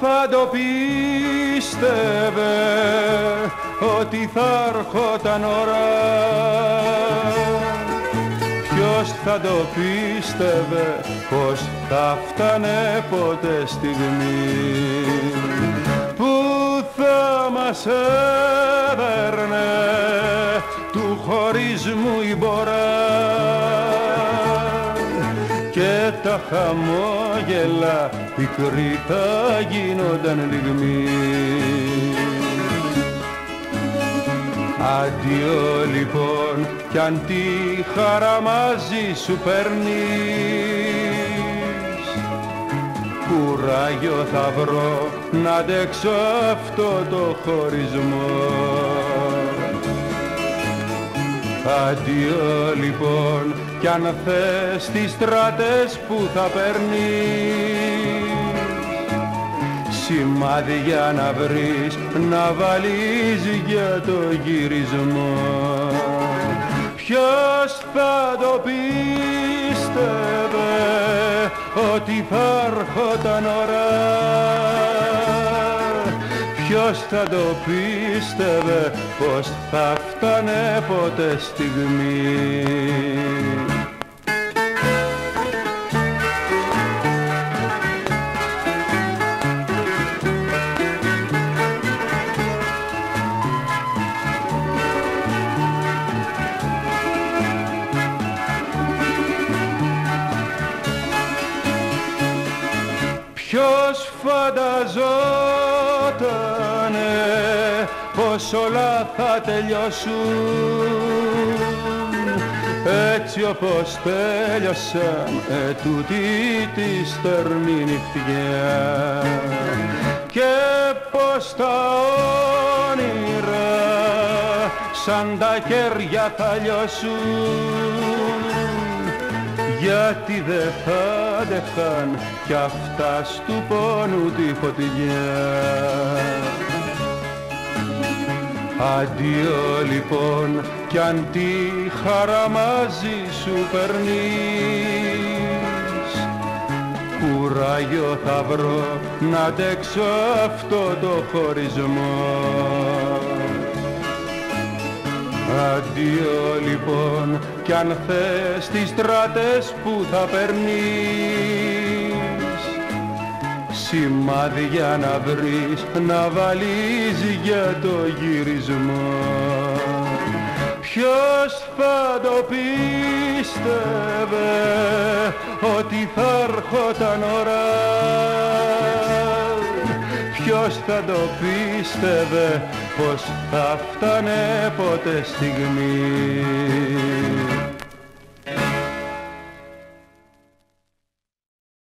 θα το πίστευε ότι θα έρχονταν ώρα; Ποιος θα το πίστευε πως θα φτάνε ποτέ στιγμή; Που θα μας έδερνε του χωρισμού η μπορά και τα χαμόγελα πικρή θα γίνονταν λιγμοί. Αντίο λοιπόν κι αν τη χαρά μαζί σου παίρνεις κουράγιο θα βρω να αντέξω αυτό το χωρισμό. Αντίο λοιπόν κι αν θες τις στράτες που θα παίρνεις σημάδια να βρεις να βάλεις για το γυρισμό. Ποιος θα το πίστευε ότι θα έρχονταν ώρα Ποιος θα το πίστευε πως θα φτάνε ποτέ στιγμή; Ποιος φανταζότανε πως όλα θα τελειώσουν. Έτσι όπως τέλειωσαν ετούτη τη στερμή νυχτιά. Και πως τα όνειρα σαν τα κέρια θα λιώσουν γιατί δε θα άντεχαν κι αυτά στου πόνου τη φωτιά. Αντίο λοιπόν κι αν τη χαρά μαζί σου περνείς κουράγιο θα βρω να αντέξω αυτό το χωρισμό. Αντίο λοιπόν κι αν θες τις στράτες που θα περνείς σημάδια να βρεις να βάλεις για το γυρισμό. Ποιος θα το πίστευε ότι θα έρχονταν ώρα Ποιος θα το πίστευε πως θα φτάνε ποτέ στιγμής;